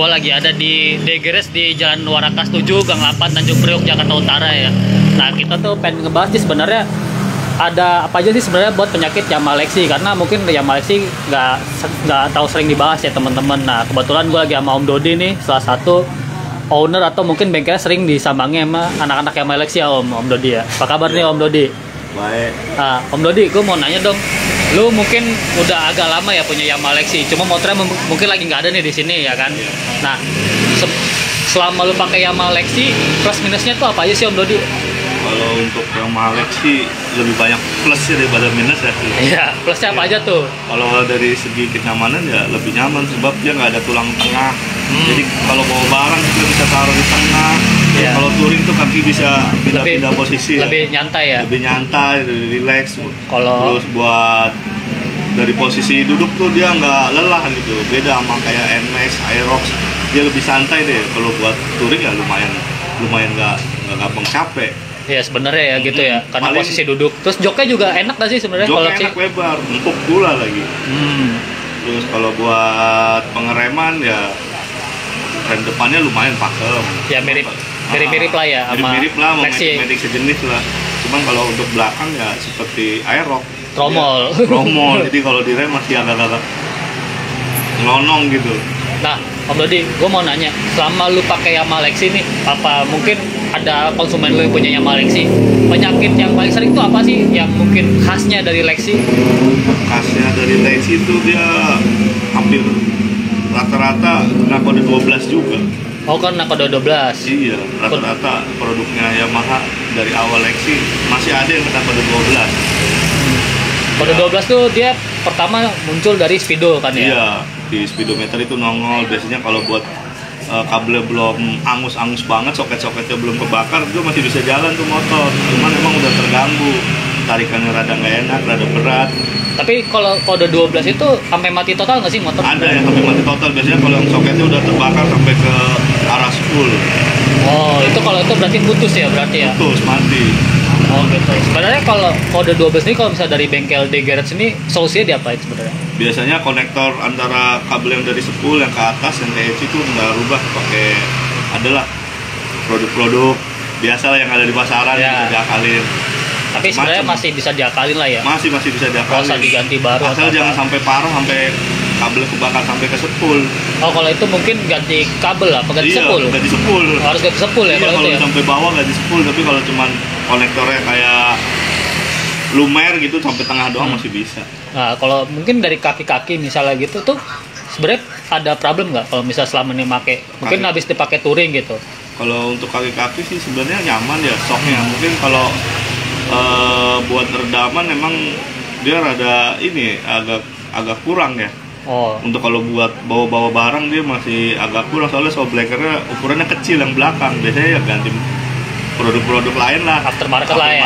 Gue lagi ada di Degeres di Jalan Warakas 7, Gang 8, Tanjung Priok, Jakarta Utara ya. Nah kita tuh pengen ngebahas sih sebenarnya ada apa aja sih sebenarnya buat penyakit Yamaleksi karena mungkin Yamaleksi nggak nggak tahu sering dibahas ya teman-teman. Nah kebetulan gue lagi sama Om Dodi nih salah satu owner atau mungkin bengkelnya sering disambangi sama anak-anak Yamaleksi ya Om Om Dodi ya. Apa kabar nih Om Dodi? Baik. Nah, Om Dodi, gue mau nanya dong. Lu mungkin udah agak lama ya punya Yamaleksi, cuma motornya mungkin lagi nggak ada nih di sini ya kan. Nah, se- selama lu pakai Yamaleksi, plus minusnya tuh apa aja sih Om Dodi? Kalau untuk yang Malek sih lebih banyak plusnya daripada minus ya. Iya, plusnya apa aja tuh? Kalau dari segi kenyamanan ya lebih nyaman sebab dia nggak ada tulang tengah. Hmm. Jadi kalau bawa barang juga bisa taruh di tengah. Iya. Kalau touring tuh kaki bisa pindah-pindah posisi ya. lebih nyantai ya. Lebih nyantai, lebih relax. Kalau- Terus buat dari posisi duduk tuh dia nggak lelah gitu. Beda sama kayak NMAX, Aerox. Dia lebih santai deh. Kalau buat touring ya lumayan lumayan nggak nggak gampang capek. Iya sebenarnya ya gitu ya, karena Paling- posisi duduk. Terus joknya juga enak gak sih sebenarnya Joknya sih? enak lebar, empuk pula lagi. Hmm. Terus kalau buat pengereman ya rem depannya lumayan pakem. Ya mirip mirip-mirip lah ya sama mirip-mirip lah sama medik sejenis lah. Cuman kalau untuk belakang ya seperti Aerox. Tromol. Ya, tromol. Jadi kalau direm masih agak-agak ngelonong gitu. Nah, Om Dodi, gue mau nanya, selama lu pakai Yamaleksi nih, apa mungkin ada konsumen lu yang punya Yamaleksi, penyakit yang paling sering itu apa sih yang mungkin khasnya dari Lexi? Khasnya dari Lexi itu dia hampir rata-rata kena kode 12 juga. Oh kan kode 12. Iya, rata-rata produknya Yamaha dari awal Lexi masih ada yang kena kode 12. Kode 12 tuh dia pertama muncul dari Speedo kan ya? Iya, di speedometer itu nongol. Biasanya kalau buat uh, kabelnya belum angus-angus banget, soket-soketnya belum kebakar, itu masih bisa jalan tuh motor. Cuman emang udah terganggu. Tarikannya rada nggak enak, rada berat. Tapi kalau kode 12 itu sampai mati total nggak sih motor? Ada yang sampai mati total. Biasanya kalau yang soketnya udah terbakar sampai ke arah spool, Oh, itu kalau itu berarti putus ya berarti ya? putus mati. Oh gitu. Sebenarnya kalau kode 12 ini kalau misalnya dari bengkel The Garage ini solusinya diapain sebenarnya? Biasanya konektor antara kabel yang dari spool yang ke atas yang ke edge itu nggak rubah pakai adalah produk-produk biasa lah yang ada di pasaran Ya. bisa diakalin. Tapi sebenarnya masih bisa diakalin lah ya. masih masih bisa diakalin usah diganti baru asal jangan apa. sampai parah sampai kabel kebakar sampai ke sepul Oh kalau itu mungkin ganti kabel lah, ganti iya sepul. ganti sepul harus ganti sepul ya iya kalau kalau itu ya. sampai bawah ganti sepul tapi kalau cuman konektornya kayak lumer gitu sampai tengah doang Hmm. masih bisa. Nah kalau mungkin dari kaki-kaki misalnya gitu tuh sebenarnya ada problem nggak kalau misal selama ini make mungkin habis dipakai touring gitu. Kalau untuk kaki-kaki sih sebenarnya nyaman ya soknya mungkin kalau eh, buat redaman emang dia rada ini agak agak kurang ya. Oh. Untuk kalau buat bawa-bawa barang dia masih agak kurang soalnya show blackernya ukurannya kecil yang belakang. Biasanya ya ganti produk-produk lain lah. Aftermarket lah ya.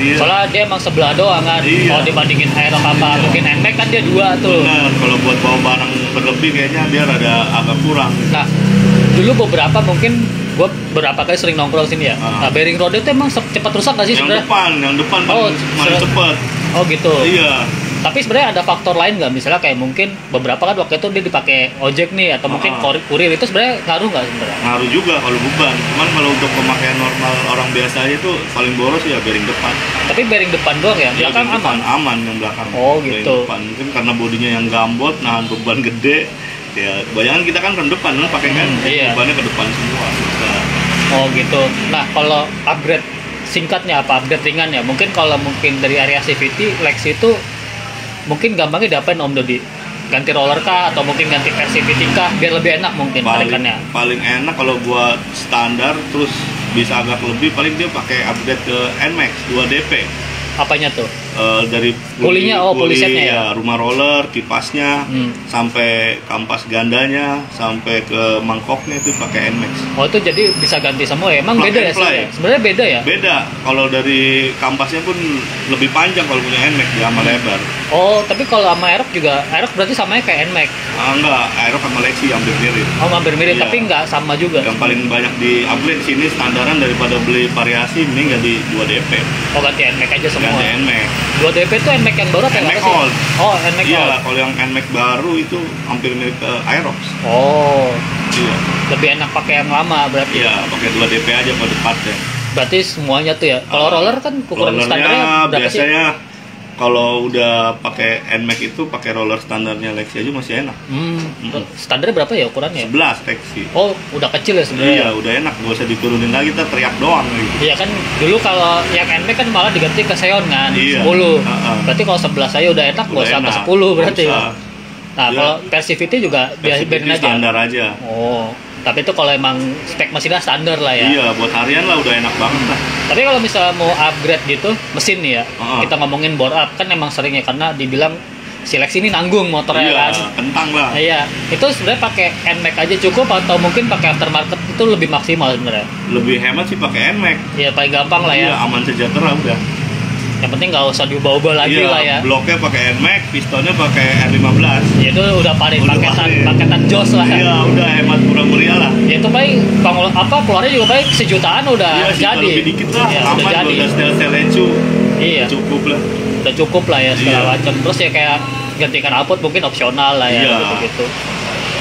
Iya. Soalnya dia emang sebelah doang kan. Iya. kalau dibandingin Aerox apa mungkin NMAX kan dia dua tuh. Bener, kalau buat bawa barang berlebih kayaknya dia rada agak kurang. Nah dulu beberapa mungkin gue beberapa kali sering nongkrong sini ya. Ah. nah bearing roda itu emang cepat rusak gak sih yang sebenarnya? depan yang depan Oh, paling, paling cepet oh gitu. Iya tapi sebenarnya ada faktor lain nggak? Misalnya kayak mungkin beberapa kan waktu itu dia dipakai ojek nih atau mungkin Ah. kurir, kurir itu sebenarnya ngaruh nggak sebenarnya? Ngaruh juga kalau beban. Cuman kalau untuk pemakaian normal orang biasa aja tuh paling boros ya bearing depan. Tapi bearing depan doang ya? Belakang bearing aman? aman yang belakang. Oh, gitu. depan. mungkin karena bodinya yang gambot nahan beban gede ya bayangan kita kan rem depan kan pakai kan? Hmm, iya. bebannya ke depan semua. Bisa. oh gitu. Nah kalau upgrade singkatnya apa? Upgrade ringan ya mungkin kalau mungkin dari area CVT Lex itu mungkin gampangnya diapain Om Dodi? Ganti roller kah atau mungkin ganti versi CVT kah? Biar lebih enak mungkin paling tarikannya paling enak kalau buat standar terus bisa agak lebih paling dia pakai upgrade ke Nmax 2 DP apanya tuh Eh, dari Pulinya, oh, puli setnya ya? rumah roller kipasnya Hmm. sampai kampas gandanya sampai ke mangkoknya itu pakai Nmax oh itu jadi bisa ganti semua ya? Emang Plug beda ya sebenarnya? Beda ya? Beda. Kalau dari kampasnya pun lebih panjang kalau punya Nmax dia sama lebar. Oh tapi kalau sama Aerox juga Aerox berarti samanya kayak NMAX ah, enggak. Aerox sama Lexi hampir mirip. Oh hampir mirip Iya. tapi nggak sama juga. Yang paling banyak di upgrade sini standaran daripada beli variasi ini ganti 2 DP oh ganti NMAX aja semua. Ganti Nmax 2 DP itu NMAX yang baru yang NMAX apa sih? old. oh NMAX iya kalau yang Nmax baru itu hampir mirip ke Aerox oh Iya. lebih enak pakai yang lama berarti Iya, pakai dua DP aja kalau depannya. berarti semuanya tuh ya kalau Uh, roller kan ukuran standarnya berapa sih biasanya kalau udah pakai NMAX itu pakai roller standarnya Lexi aja masih enak. hmm, Mm-mm. standarnya berapa ya ukurannya 11 Lexi. oh udah kecil ya sebenarnya Iya, udah enak, gak usah diturunin lagi, kita teriak doang gitu. Iya kan dulu kalau yang NMAX kan malah diganti ke Xeon kan Iya. 10 Uh-uh. berarti kalau 11 saya udah enak gak Udah usah ke enak, 10 berarti ya usah. Nah Iya. kalau Persivity juga biarin aja standar aja. oh tapi itu kalau emang spek mesinnya standar lah ya Iya, buat harian lah udah enak banget lah. Tapi kalau misalnya mau upgrade gitu mesin nih ya, Heeh. kita ngomongin bore up kan emang sering ya karena dibilang seleksi ini nanggung motornya Iya, kan. kentang lah. Iya, itu sebenarnya pakai NMAX aja cukup atau mungkin pakai aftermarket itu lebih maksimal sebenarnya. Lebih hemat sih pakai NMAX. Iya paling gampang lah Iya, ya. aman sejahtera udah. Yang penting nggak usah diubah-ubah lagi iya, lah ya. bloknya pakai NMAX, pistonnya pakai R15. Ya, itu udah paling Udah paketan paketan jos lah. Iya, udah hemat murah meriah lah. Ya itu paling pengul apa keluarnya juga paling sejutaan udah Iya sih, jadi. lebih dikit lah, Iya, udah aman jadi. udah setel-setel ecu. Iya. Cukup lah. udah cukup lah ya segala Iya. macam terus ya kayak gantikan output mungkin opsional lah ya Iya. gitu gitu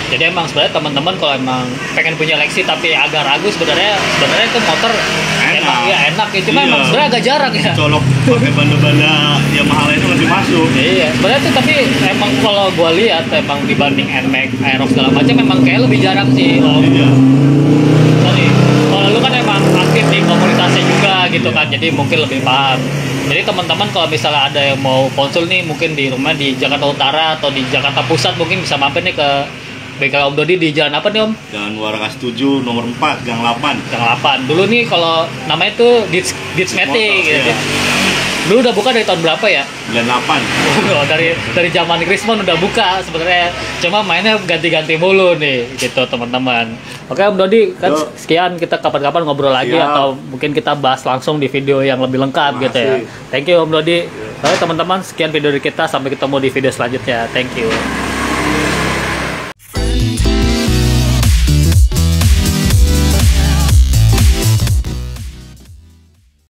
jadi emang sebenarnya teman-teman kalau emang pengen punya Lexi tapi agak ragu sebenarnya sebenarnya itu motor Enak. emang ya enak ya cuma Iya. emang sebenarnya agak jarang ya Colok pakai banda-banda Yamaha lainnya masih masuk. iya sebenarnya tuh tapi emang kalau gua lihat emang dibanding NMAX Aerox segala macam emang kayak lebih jarang sih om Iya. Sorry. Kalau lu kan emang aktif di komunitasnya juga gitu kan, jadi mungkin lebih paham. Jadi teman-teman kalau misalnya ada yang mau konsul nih, mungkin di rumah di Jakarta Utara atau di Jakarta Pusat mungkin bisa mampir nih ke bengkel Om Dodi di jalan apa nih Om? Jalan Warakas 7 nomor 4 gang 8. Gang 8. Dulu nih kalau namanya tuh Dits Ditsmatic Motor, gitu. iya. Dulu udah buka dari tahun berapa ya? 98. Oh, dari dari zaman Krismon udah buka sebenarnya. Cuma mainnya ganti-ganti mulu nih gitu teman-teman. Oke Om Dodi, kan Yo. sekian kita kapan-kapan ngobrol lagi Siap. atau mungkin kita bahas langsung di video yang lebih lengkap Makasih. gitu ya. Thank you Om Dodi. Oke teman-teman, sekian video dari kita sampai ketemu di video selanjutnya. Thank you.